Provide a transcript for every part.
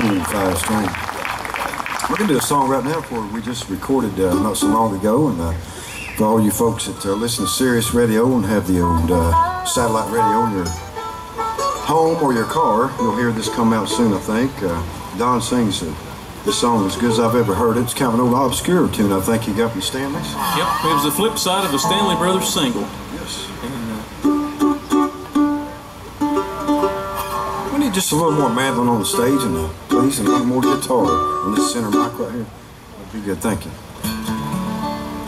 fire string. We're going to do a song right now for we just recorded uh, not so long ago. And uh, for all you folks that uh, listen to Sirius Radio and have the old uh, satellite radio in your home or your car, you'll hear this come out soon, I think. Uh, Don sings it. this song as good as I've ever heard it. It's kind of an old obscure tune, I think you got me, Stanley's. Yep, it was the flip side of the Stanley Brothers single. Just a little more mandolin on the stage and uh, please, and a little more guitar on this center mic right here. That'd be good. Thank you.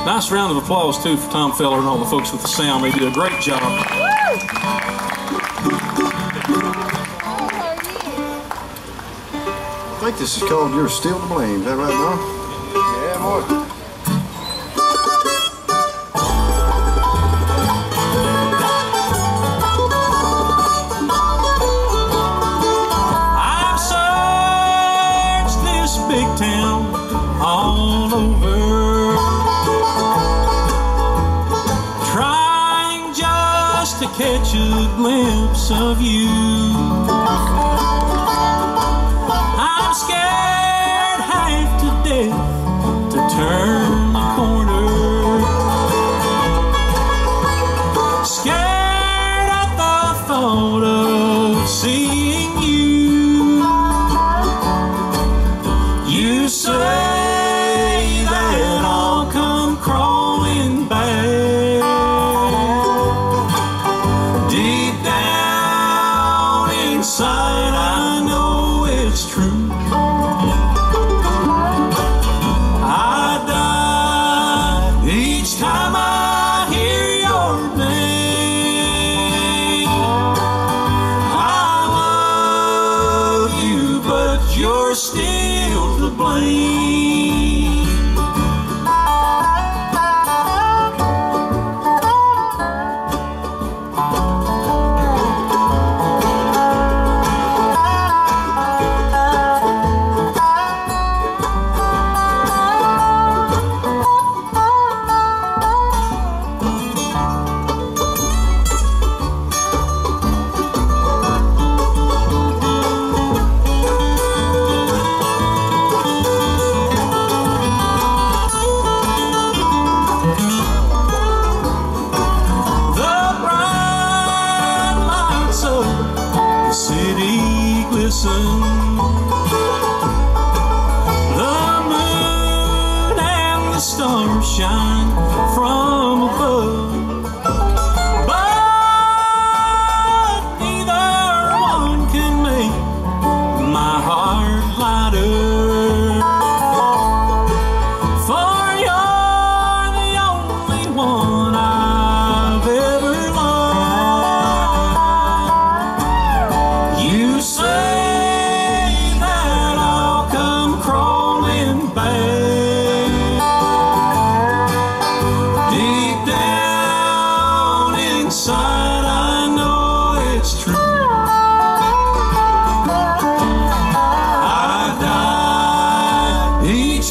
Nice round of applause, too, for Tom Feller and all the folks with the sound. They did a great job. I think this is called You're Still to Blame. Is that right, Don? Yeah, boy. Glimpse of you. Inside, I know it's true. I die each time I hear your name. I love you, but you're still to blame.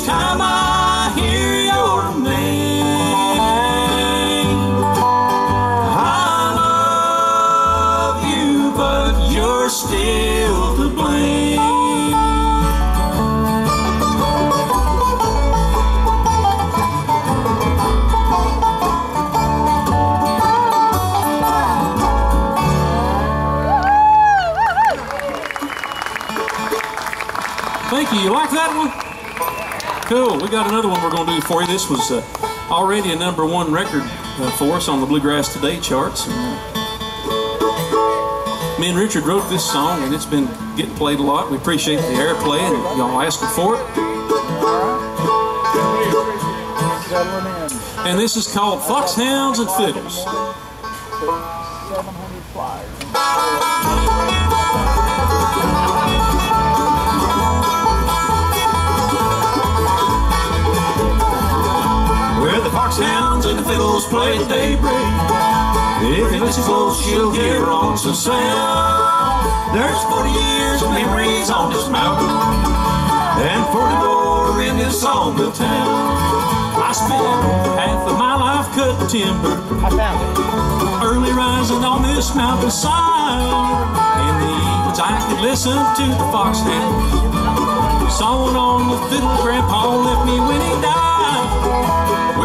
Time I hear your name. I love you, but you're still to blame. Thank you. You like that one? Cool. We got another one we're going to do for you. This was uh, already a number one record uh, for us on the Bluegrass Today charts. And, uh, me and Richard wrote this song, and it's been getting played a lot. We appreciate the airplay, and y'all asking for it. And this is called Foxhounds and Fiddles. Play at daybreak. If you listen close, you'll hear on some sound. There's 40 years of memories on this mountain, and 40 more in this songbook town. I spent half of my life cut timber. I found it. Early rising on this mountainside. In the evenings I could listen to the foxhound. Sawing on the fiddle Grandpa left me when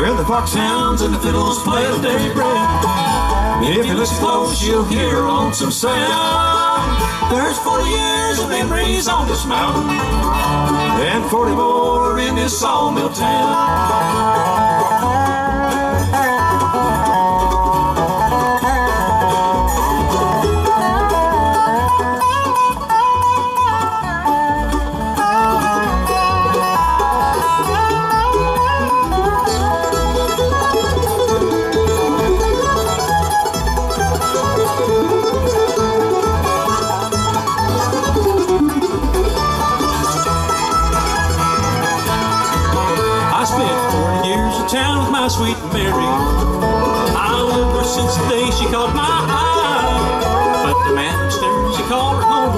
he. Where the foxhounds and the fiddles play at daybreak. If you listen close, you'll hear a lonesome sound. There's 40 years of memories on this mountain, and 40 more in this sawmill town.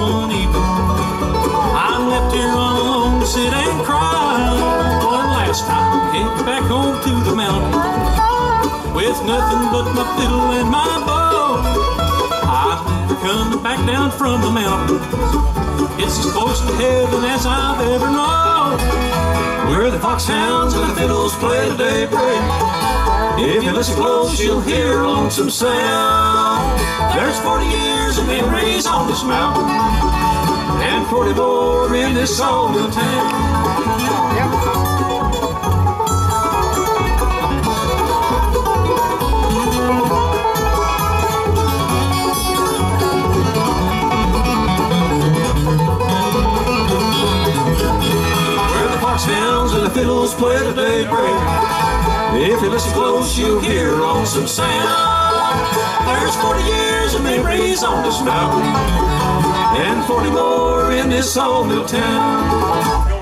Called her home one evening. I left here alone sit and cry. One last time, heading back home to the mountain. With nothing but my fiddle and my bow. I've never come back down from the mountains. It's as close to heaven as I've. Where the foxhounds and the fiddles play to daybreak. If you listen close, you'll hear a lonesome sound. There's 40 years of memories on this mountain, and 40 more in this old town. The fiddles play to daybreak. If you listen close, you'll hear lonesome sound. There's 40 years of memories on this mountain, and 40 more in this sawmill town.